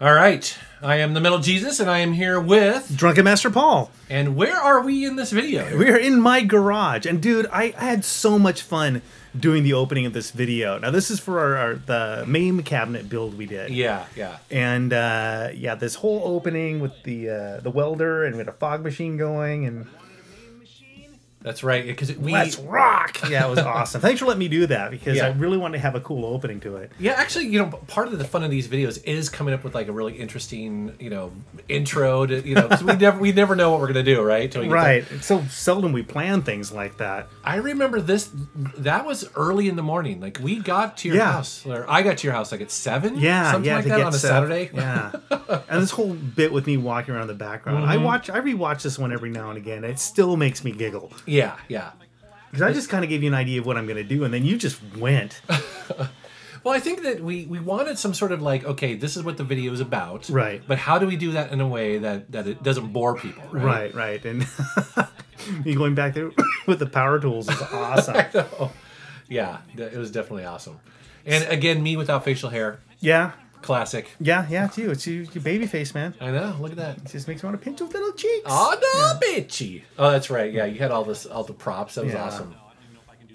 All right. I am the Metal Jesus, and I am here with. Drunken Master Paul. And where are we in this video? We are in my garage, and dude, I, I had so much fun doing the opening of this video. Now, this is for our, our the MAME cabinet build we did. Yeah, yeah. And uh, yeah, this whole opening with the uh, the welder, and we had a fog machine going, and That's right. Because we. let's rock. Yeah, it was awesome. Thanks for letting me do that because Yeah. I really wanted to have a cool opening to it. Yeah, actually, you know, part of the fun of these videos is coming up with like a really interesting, you know, intro to, you know, because we never we never know what we're gonna do, right? We. Right. It's so seldom we plan things like that. I remember this. That was early in the morning. Like we got to your Yeah. house, or I got to your house like at seven. Yeah, something yeah, like that on a. Saturday. Yeah, and this whole bit with me walking around in the background, Mm-hmm. I watch, I rewatch this one every now and again. It still makes me giggle yeah, yeah. because I just kind of gave you an idea of what I'm going to do, and then you just went Well, I think that we we wanted some sort of like, okay, this is what the video is about, Right. But how do we do that in a way that that it doesn't bore people, right? right, right, and you going back there with the power tools is awesome. Yeah, it was definitely awesome. And again, me without facial hair, Yeah, classic. yeah, yeah. It's you. It's you, your baby face, man. I know. Look at that. It just makes me want to pinch your little cheeks. Oh no, bitchy. Oh, that's right. Yeah, you had all this, all the props. That was Yeah. awesome.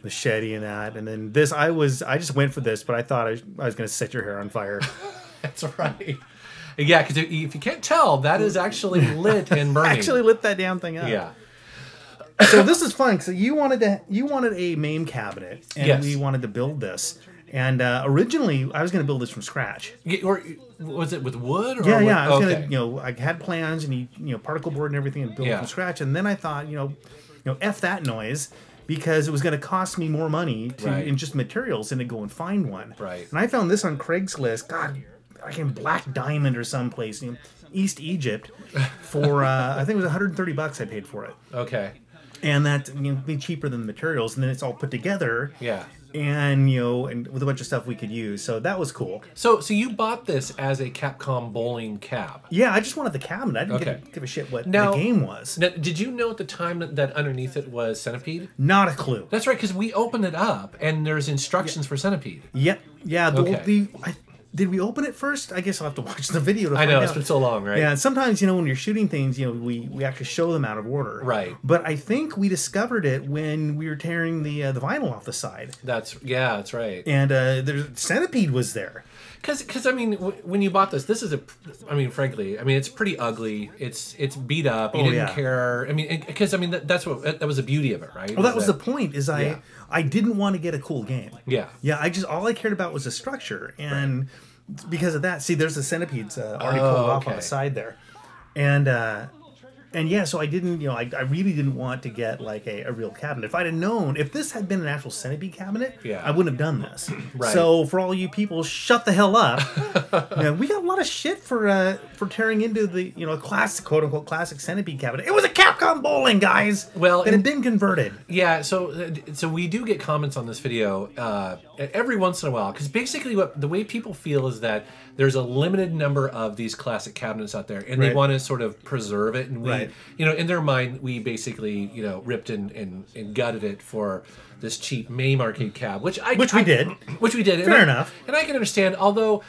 Machete and that, and then this. I was, I just went for this, but I thought I, I was going to set your hair on fire. That's right. Yeah, because if you can't tell, that is actually lit and burning. Actually, lit that damn thing up. yeah. so this is fun. So you wanted to you wanted a MAME cabinet, and Yes. we wanted to build this. And uh, originally, I was going to build this from scratch. Yeah, Or was it with wood? Or Yeah, yeah. I was okay. gonna, you know, I had plans and you, you know, particle board and everything, and build it from scratch. And then I thought, you know, you know, f that noise because it was going to cost me more money to Right. in just materials than to go and find one. Right. And I found this on Craigslist. God, like in Black Diamond or someplace in East Egypt for uh, I think it was 130 bucks. I paid for it. Okay. And that you know be cheaper than the materials and then it's all put together Yeah. and you know and with a bunch of stuff we could use so that was cool So, so you bought this as a Capcom bowling cab. yeah i just wanted the cabinet i didn't Okay. give, give a shit what Now- the game was Now, did you know at the time that, that underneath it was Centipede? not a clue That's right, because we opened it up and there's instructions for Centipede. yep yeah the, Okay. the I, did we open it first i guess i'll have to watch the video to I find know out. it's been so long, right? yeah, and sometimes you know when you're shooting things, you know we, we actually show them out of order. Right. But I think we discovered it when we were tearing the uh, the vinyl off the side, That's yeah, that's right. and uh, there's centipede was there. Because, because I mean, w- when you bought this, this is a, I mean, frankly, I mean, it's pretty ugly. It's it's beat up. You Oh, didn't yeah. care. I mean, because I mean, that, that's what that, that was the beauty of it, right? Well, that was the point. Is I Yeah. I didn't want to get a cool game. Yeah. Yeah, I just all I cared about was the structure, and because of that, see, there's the centipedes uh, already Oh, pulled off on the side there, and uh, and yeah, so I didn't, you know, I, I really didn't want to get like a, a real cabinet. If I'd have known, if this had been an actual centipede cabinet, Yeah. I wouldn't have done this. Right. So for all you people, shut the hell up. you know, we got a lot of shit for uh, for tearing into the you know classic quote unquote classic centipede cabinet. It was a Capcom bowling, guys. Well, it had been converted. Yeah, so uh, so we do get comments on this video uh, every once in a while because basically what the way people feel is that there's a limited number of these classic cabinets out there, and they want to sort of preserve it. And we, Right. You know, in their mind, we basically you know ripped and, and, and gutted it for this cheap MAME arcade cab, which I Which we I- did. which we did. and Fair I- enough. and I can understand, although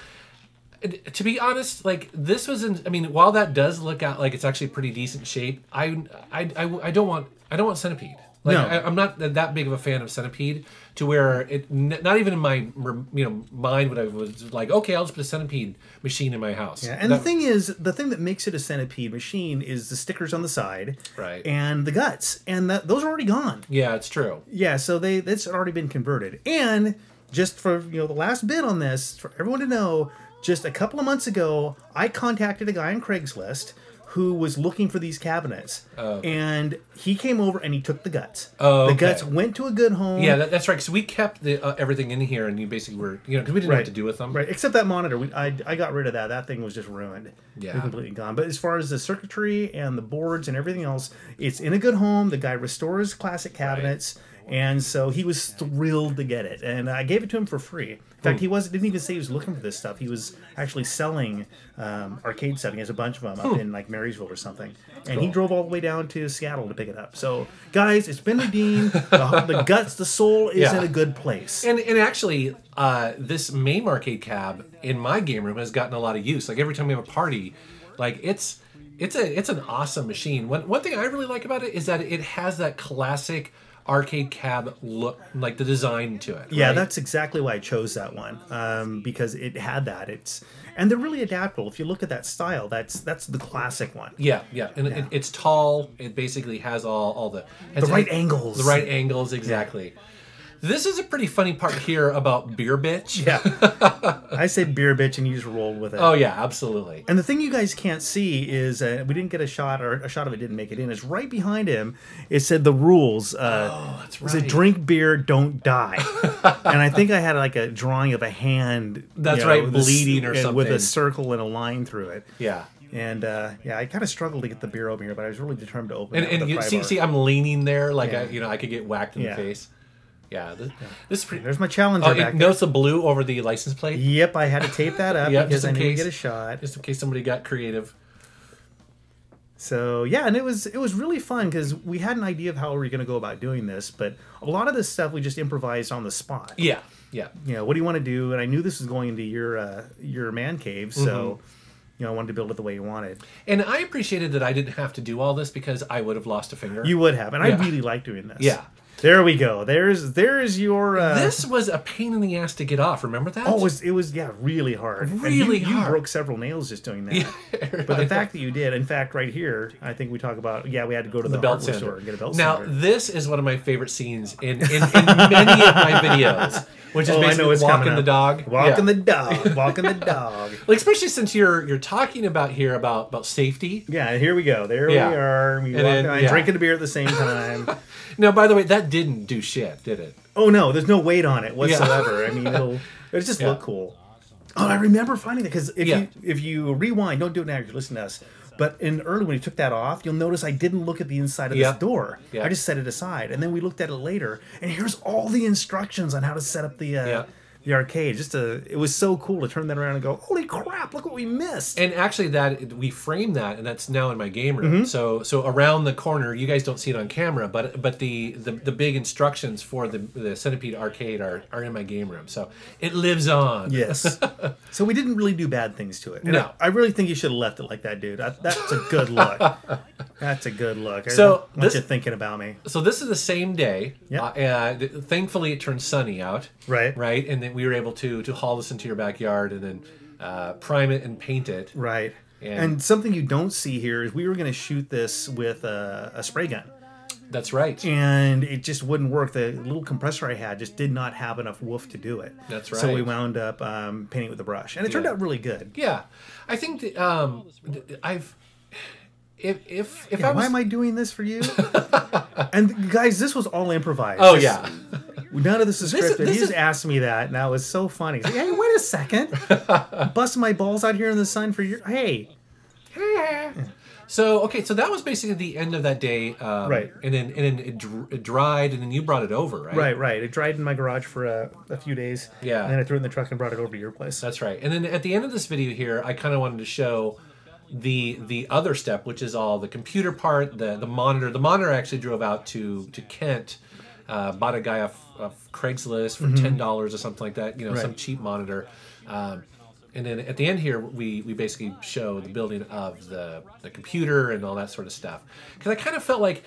to be honest, like this was in. I mean, while that does look out like it's actually pretty decent shape, I I, I, I don't want I don't want centipede. Like No. I, I'm not that big of a fan of centipede to where it not even in my you know mind would I was like okay I'll just put a centipede machine in my house. Yeah, and That- the thing is, the thing that makes it a centipede machine is the stickers on the side, Right. and the guts, and that those are already gone. yeah, it's true. Yeah, so they that's already been converted. And just for you know the last bit on this, for everyone to know, just a couple of months ago, I contacted a guy on Craigslist who was looking for these cabinets, and he came over and he took the guts. Oh, the guts went to a good home. Yeah, that, that's right. Because we kept the uh, everything in here, and you basically were you know because we didn't know what to do with them. Right, except that monitor. We, I, I got rid of that. That thing was just ruined. Yeah. Completely gone. But as far as the circuitry and the boards and everything else, it's in a good home. The guy restores classic cabinets, And so he was thrilled to get it, and I gave it to him for free. In fact, he was didn't even say he was looking for this stuff. He was actually selling um, arcade stuff. He has a bunch of them up in like Marysville or something, and he drove all the way down to Seattle to pick it up. So, guys, it's been redeemed. the, the guts, the soul is Yeah. in a good place. And and actually, uh, this MAME arcade cab in my game room has gotten a lot of use. Like every time we have a party, like it's it's a it's an awesome machine. One one thing I really like about it is that it has that classic arcade cab look, like the design to it. Yeah, right? that's exactly why I chose that one um, because it had that. It's and they're really adaptable. If you look at that style, that's that's the classic one. Yeah, yeah, and It, it's tall. It basically has all all the The right angles. The right angles, exactly. This is a pretty funny part here about beer bitch. Yeah, I say beer bitch, and you just rolled with it. Oh yeah, absolutely. And the thing you guys can't see is uh, we didn't get a shot, or a shot of it didn't make it in. Is right behind him. It said the rules. Uh, Oh, that's right. It said drink beer, don't die. and I think I had like a drawing of a hand. That's you know, right, with a s- bleeding or something With a circle and a line through it. Yeah. And uh, yeah, I kind of struggled to get the beer open here, but I was really determined to open And, it. and you see, bar. see, I'm leaning there, like Yeah. I, you know, I could get whacked in Yeah. the face. Yeah, this, this is pretty. There's my challenger Oh, back it there. notes the blue over the license plate, Yep, I had to tape that up Yep, because just I we'd case. get a shot. just in case somebody got creative. So yeah, and it was it was really fun because we had an idea of how we were going to go about doing this, but a lot of this stuff we just improvised on the spot. Yeah, yeah, You know, what do you want to do? And I knew this was going into your uh, your man cave, so Mm-hmm. you know I wanted to build it the way you wanted. and I appreciated that I didn't have to do all this because I would have lost a finger. You would have, and Yeah. I really like doing this. Yeah. There we go. There's there's your. Uh, this was a pain in the ass to get off. Remember that? Oh, it was it was yeah really hard. Really you, you hard. broke several nails just doing that. Yeah, But the fact that you did, in fact, right here, I think we talk about. Yeah, we had to go to the, the belt store and get a belt now, this is one of my favorite scenes in, in, in many of my videos, which is Oh, basically walking the dog. Walking Yeah. the dog. Walking the dog. like especially since you're you're talking about here about about safety. Yeah, here we go. There Yeah. we are. We And walk then, yeah. drinking a beer at the same time. Now, by the way, that didn't do shit, did it? oh no, there's no weight on it whatsoever. I mean, it'll it just Yeah. look cool. Oh, I remember finding it because if Yeah. you if you rewind, don't do it now. You're listening to us. But in early when you took that off, you'll notice I didn't look at the inside of Yeah. this door. Yeah. I just set it aside, and then we looked at it later, and here's all the instructions on how to set up the uh, Yeah. The arcade. Just a, it was so cool to turn that around and go, holy crap! Look what we missed. And actually, that we framed that, and that's now in my game room. So, so around the corner, you guys don't see it on camera, but but the the, the big instructions for the the Centipede arcade are, are in my game room. So it lives on. Yes. so we didn't really do bad things to it. And No. I, I really think you should have left it like that, dude. I, that's a good look. that's a good look. I So, want this- you thinking about me. So this is the same day. Yeah. Uh, uh, thankfully, it turned sunny out. Right. Right, and then we were able to to haul this into your backyard and then uh, prime it and paint it. Right. And- And, something you don't see here is we were going to shoot this with a, a spray gun, That's right. and it just wouldn't work. The little compressor I had just did not have enough woof to do it. That's right. So we wound up um, painting with a brush, and it turned Yeah. out really good. Yeah, I think that, um, I've if if if Yeah, I was why am I doing this for you? and guys, this was all improvised. oh This- yeah. None of this is This is- scripted. this he just is- asked me that, and that was so funny. Like, hey, wait a second. Busting my balls out here in the sun for your. Hey. So okay, so that was basically the end of that day, um, Right. And then and then it, dr- it dried, and then you brought it over, right? Right, right. It dried in my garage for a, a few days. Yeah. And then I threw it in the truck and brought it over to your place. That's right. And then at the end of this video here, I kind of wanted to show the the other step, which is all the computer part, the the monitor. The monitor I actually drove out to to Kent, uh, bought a guy off, off Craigslist for ten dollars or something like that. You know, Right. some cheap monitor. Um, and then at the end here, we we basically show the building of the the computer and all that sort of stuff. Because I kind of felt like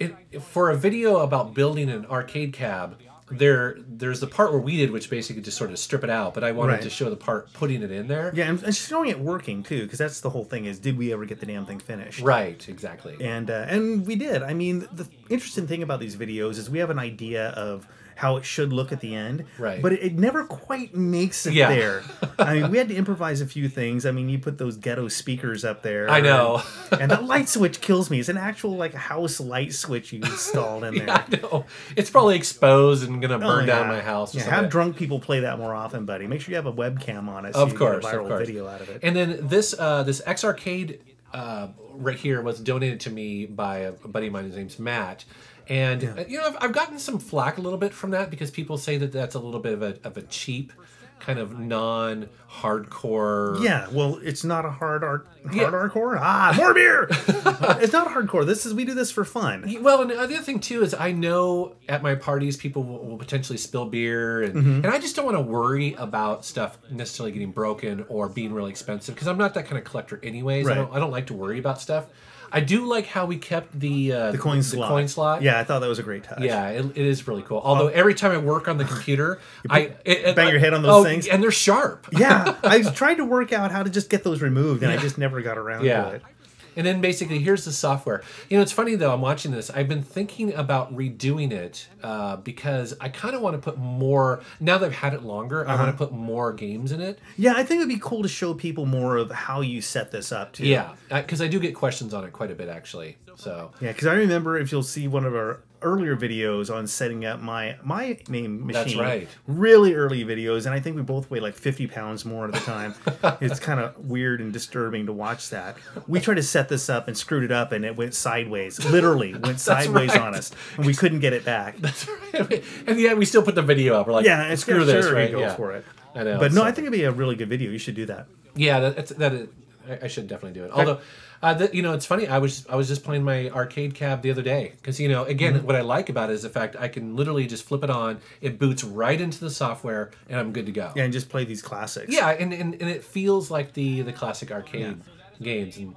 it, for a video about building an arcade cab, there there's the part where we did, which basically just sort of strip it out. But I wanted Right. to show the part putting it in there. Yeah, and, and showing it working too, because that's the whole thing is did we ever get the damn thing finished? Right. Exactly. And uh, and we did. I mean, the interesting thing about these videos is we have an idea of how it should look at the end, Right. But it, it never quite makes it Yeah. there. I mean, we had to improvise a few things. I mean, you put those ghetto speakers up there. I know. And, and the light switch kills me. It's an actual like house light switch you installed in there. Yeah, I know. It's probably exposed and gonna Oh, burn down my house. Yeah, something. have drunk people play that more often, buddy. Make sure you have a webcam on it. So of you course, get a viral of course. video out of it. And then this uh, this X Arcade uh, right here was donated to me by a buddy of mine. His name's Matt, And uh, you know, I've, I've gotten some flack a little bit from that because people say that that's a little bit of a of a cheap kind of non-hardcore. Yeah, well, it's not a hard art, hard Yeah. hardcore. Ah, more beer. It's not hardcore. This is we do this for fun. Well, and the other thing too is I know at my parties people will, will potentially spill beer, and, Mm-hmm. and I just don't want to worry about stuff necessarily getting broken or being really expensive because I'm not that kind of collector anyways. I Right. don't I don't like to worry about stuff. I do like how we kept the uh, The coin slot. coin slot. Yeah, I thought that was a great touch. Yeah, it, it is really cool. Although every time I work on the computer, I it, it- bang your head on those oh, things? and they're sharp. yeah. I tried to work out how to just get those removed, and I just never got around to it. And then basically, here's the software. You know, it's funny though. I'm watching this. I've been thinking about redoing it uh, because I kind of want to put more. Now that I've had it longer, I Uh-huh. want to put more games in it. Yeah, I think it'd be cool to show people more of how you set this up too. Yeah, because I do get questions on it quite a bit actually. So Yeah, because I remember if you'll see one of our earlier videos on setting up my my MAME machine. That's right. Really early videos, and I think we both weigh like fifty pounds more at the time. it's kind of weird and disturbing to watch that. We tried to set this up and screwed it up, and it went sideways. Literally went sideways right. on us, and we couldn't get it back. That's right. And yeah, we still put the video up. We're like, yeah, it's screw yeah, this, sure, right? Go yeah. for it. I know. But no, so- I think it'd be a really good video. You should do that. Yeah, that, that's that. Is, I, I should definitely do it. Although, uh, the, you know, it's funny. I was I was just playing my arcade cab the other day because you know, again, Mm-hmm. what I like about it is the fact I can literally just flip it on. It boots right into the software, and I'm good to go. Yeah, and just play these classics. Yeah, and, and, and it feels like the the classic arcade games. And,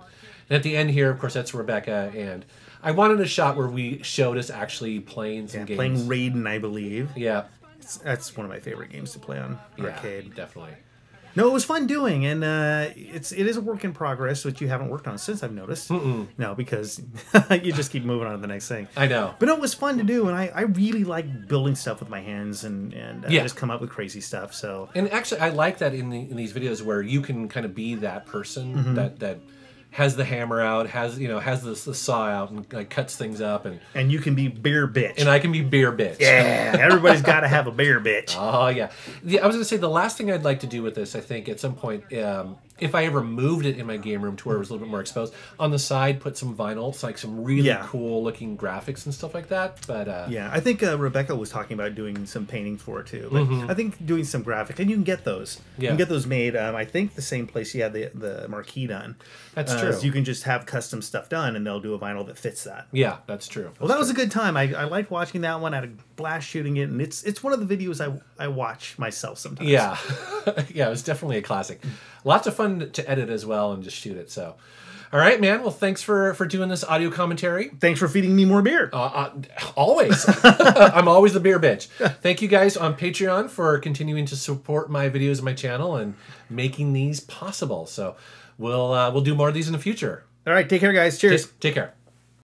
and at the end here, of course, that's Rebecca. And I wanted a shot where we showed us actually playing some Yeah, games. playing Raiden, I believe. yeah, It's- That's one of my favorite games to play on yeah, arcade. definitely. No, it was fun doing, and uh, it's it is a work in progress, which you haven't worked on since I've noticed. No, because you just keep moving on to the next thing. I know. But no, it was fun to do, and I, I really like building stuff with my hands and and uh, Yeah. just come up with crazy stuff. So And actually, I like that in, the, in these videos where you can kind of be that person Mm-hmm. that that has the hammer out, has you know has this the saw out and like cuts things up, and and you can be beer bitch. and I can be beer bitch. yeah, everybody's got to have a beer bitch. Oh yeah. The, I was gonna say the last thing I'd like to do with this, I think, at some point, um, if I ever moved it in my game room to where it was a little bit more exposed, on the side put some vinyl, so like some really Yeah. cool looking graphics and stuff like that. But uh, Yeah, I think uh, Rebecca was talking about doing some painting for it too. But I think doing some graphic, and you can get those. You Mm-hmm. Yeah. can get those made. Um, I think the same place you had the the marquee done. That's Uh, true. so you can just have custom stuff done, and they'll do a vinyl that fits that. yeah, that's true. Well, that was a good time. I, I liked watching that one. I had a blast shooting it, and it's it's one of the videos I I watch myself sometimes. Yeah, yeah, it was definitely a classic. Lots of fun to edit as well and just shoot it. So, all right, man. Well, thanks for for doing this audio commentary. Thanks for feeding me more beer. Uh, uh, always, I'm always the beer bitch. Thank you guys on Patreon for continuing to support my videos and my channel and making these possible. So, we'll uh, we'll do more of these in the future. All right, take care, guys. Cheers. Take, take care.